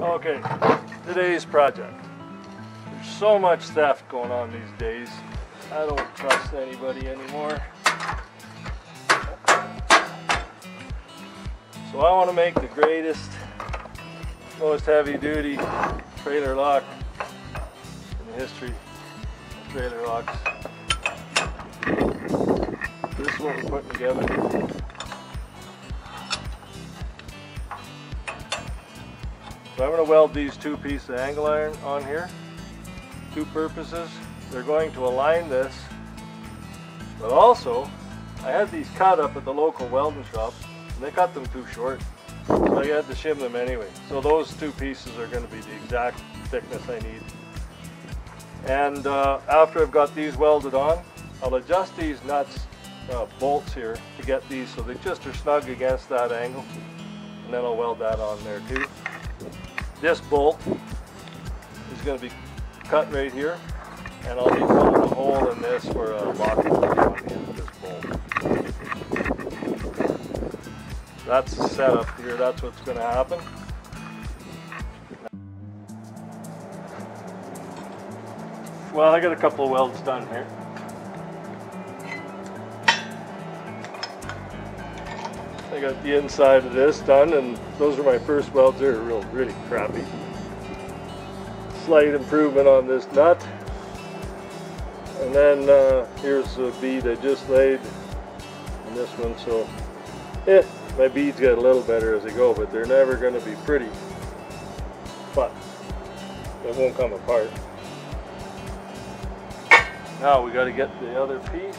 Okay, today's project. There's so much theft going on these days. I don't trust anybody anymore. So I want to make the greatest, most heavy duty trailer lock in the history of trailer locks. This is what we're putting together. So I'm going to weld these two pieces of angle iron on here. Two purposes. They're going to align this, but also I had these cut up at the local welding shop and they cut them too short. So I had to shim them anyway. So those two pieces are going to be the exact thickness I need. And uh, after I've got these welded on, I'll adjust these nuts, uh, bolts here to get these so they just are snug against that angle. And then I'll weld that on there too. This bolt is going to be cut right here and I'll be putting a hole in this for a locking on the end of this bolt. That's the setup here, that's what's going to happen. Well, I got a couple of welds done here. I got the inside of this done and those are my first welds. They're real, really crappy. Slight improvement on this nut. And then uh, here's the bead I just laid on this one. So yeah, my beads get a little better as they go, but they're never going to be pretty. But it won't come apart. Now we got to get the other piece.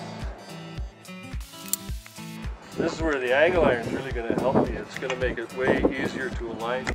This is where the angle iron is really going to help me. It's going to make it way easier to align.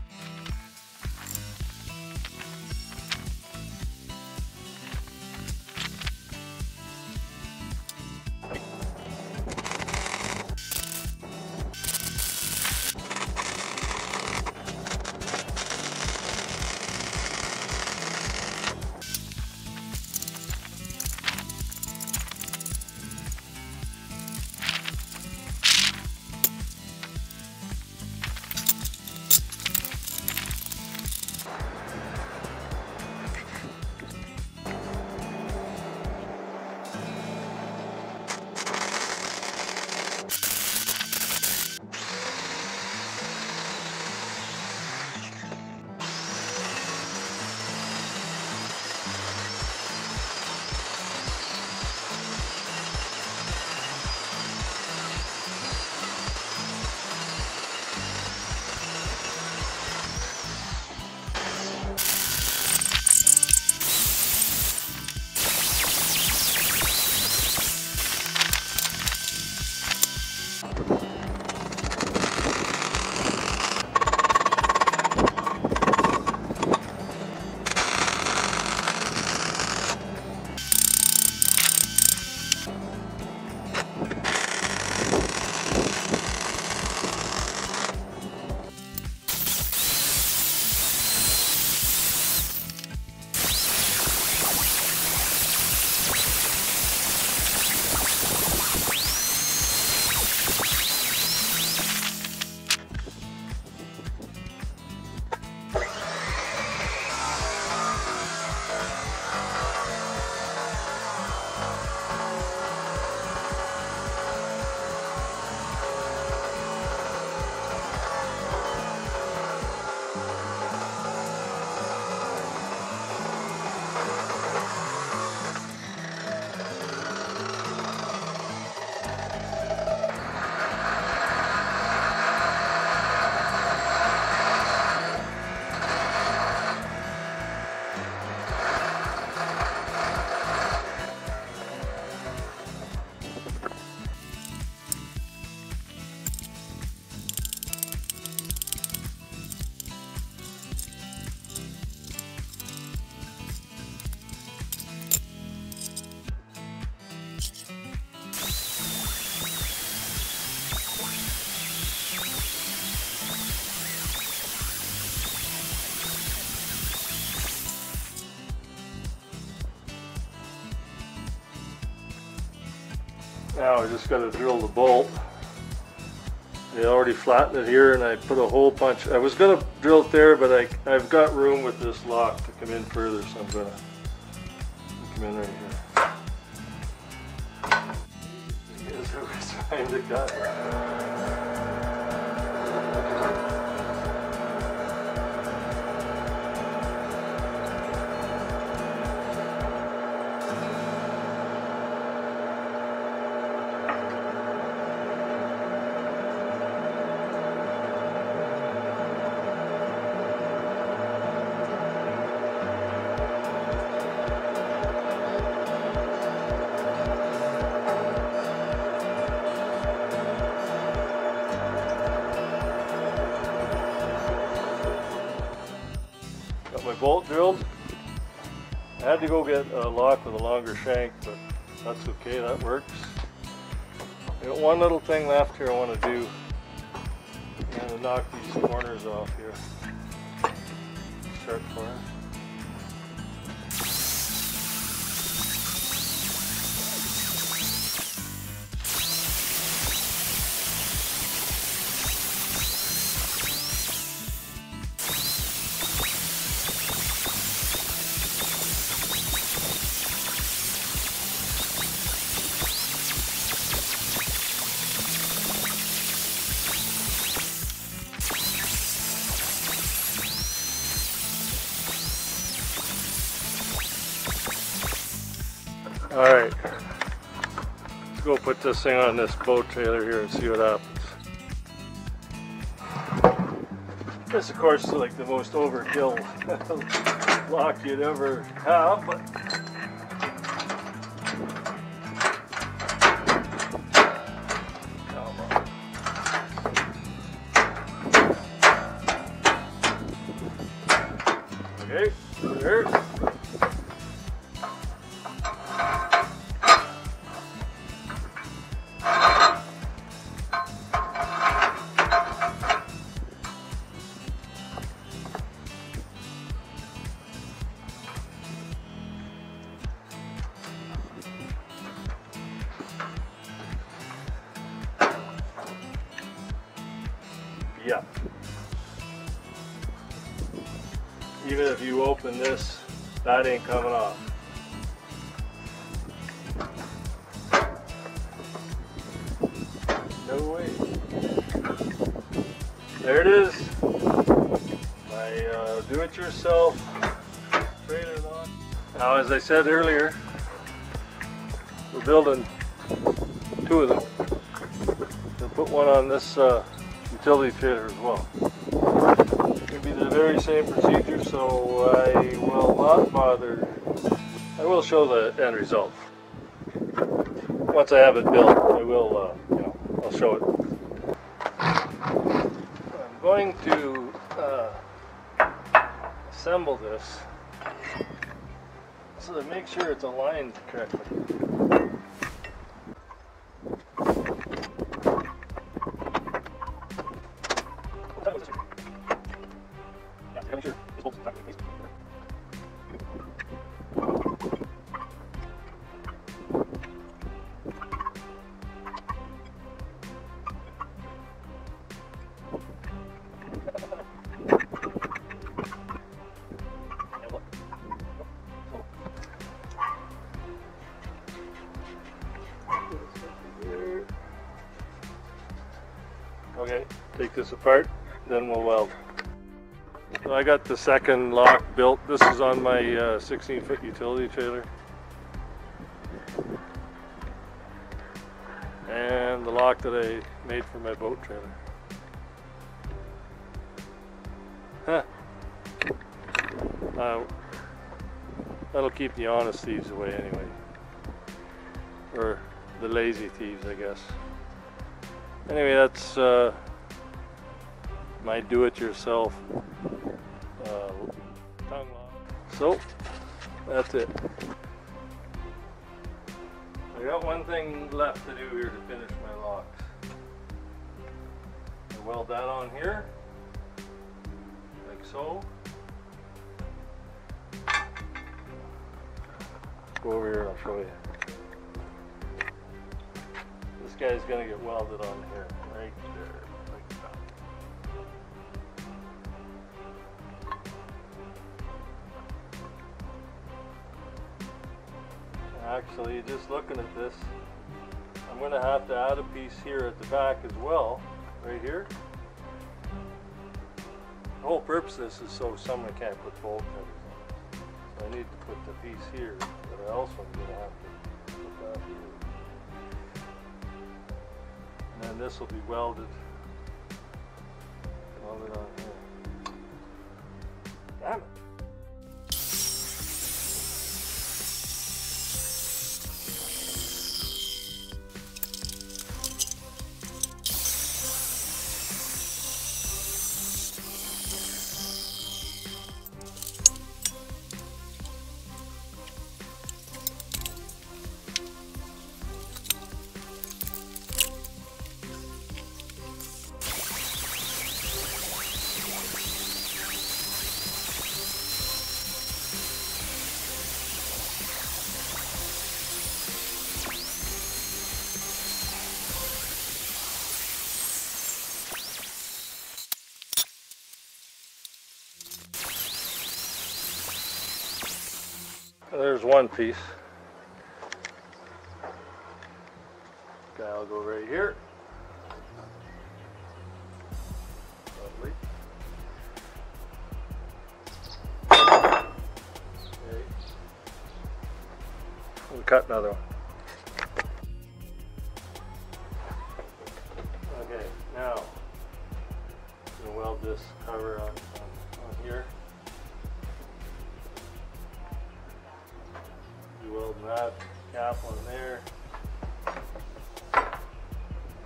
Now I just got to drill the bolt they already flattened it here and I put a hole punch. I was gonna drill it there, but I, I've got room with this lock to come in further, so I'm gonna come in right here. I guess I was trying to cut. Bolt drilled. I had to go get a lock with a longer shank, but that's okay, that works. Got one little thing left here I want to do. I'm going to knock these corners off here. Sharp corners. All right, let's go put this thing on this boat trailer here and see what happens. This, of course, is like the most overkill lock you'd ever have, but Okay, there. Even if you open this, that ain't coming off. No way. There it is. My uh, do-it-yourself trailer lock. Now, as I said earlier, we're building two of them. We'll put one on this uh, utility trailer as well. Very same procedure, so I will not bother. I will show the end result. Once I have it built, I will, uh, you know, I'll show it. I'm going to uh, assemble this so to make sure it's aligned correctly. Okay, take this apart, then we'll weld. So I got the second lock built. This is on my uh, 16 foot utility trailer. And the lock that I made for my boat trailer. Huh. Uh, that'll keep the honest thieves away anyway. Or the lazy thieves, I guess. Anyway, that's uh, my do-it-yourself uh, tongue lock. So, that's it. I got one thing left to do here to finish my locks. I weld that on here, like so. Go over here I'll show you. This guy's gonna get welded on here, right there. Actually, just looking at this, I'm going to have to add a piece here at the back as well, right here. The whole purpose of this is so someone can't put bolt in. So I need to put the piece here, but I also am going to have to put that here. And then this will be welded. Welded on here. Damn it. There's one piece. Okay, I'll go right here. Lovely. Okay. We'll cut another one. Be welding that cap on there. And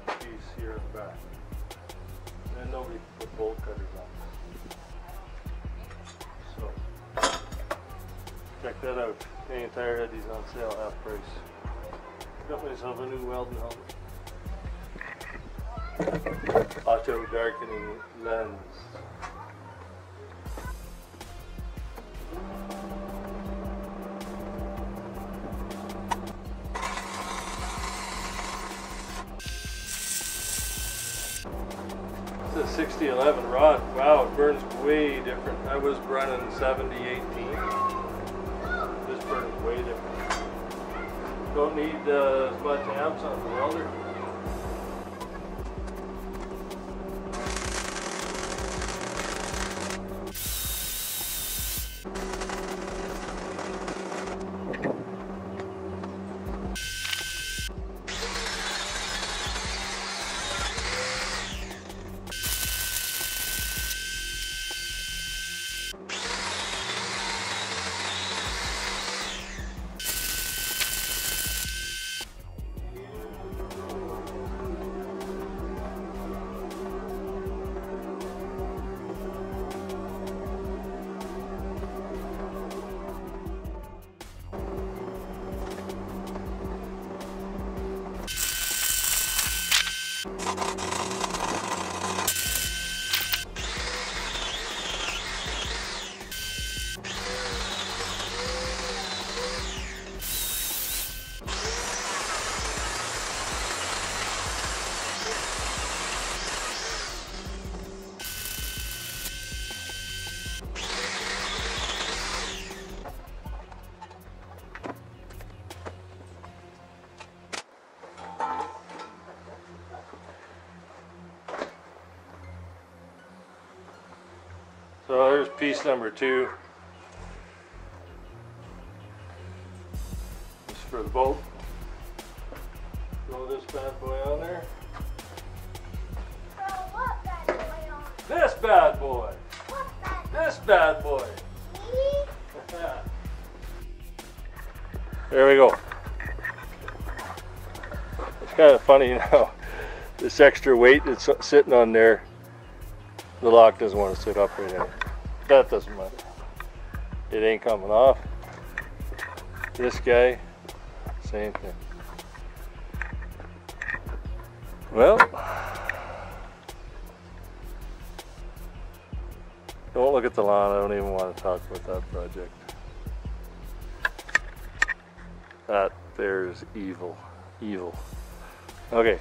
a piece here at the back. And nobody put bolt cutters on. So check that out. The entire Eddie's on sale half price. Got myself a new welding helmet. Auto darkening lens. 6011 rod. Wow, it burns way different. I was running 7018. This burns way different. Don't need uh, as much amps on the welder. Piece number two. This is for the bolt. Throw this bad boy on there. Throw what bad boy on? This bad boy. What bad This bad boy. There we go. It's kind of funny now. This extra weight that's sitting on there, the lock doesn't want to sit up right there. That doesn't matter. It ain't coming off. This guy, same thing. Well, don't look at the lawn. I don't even want to talk about that project. That there's evil. Evil. Okay,